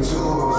into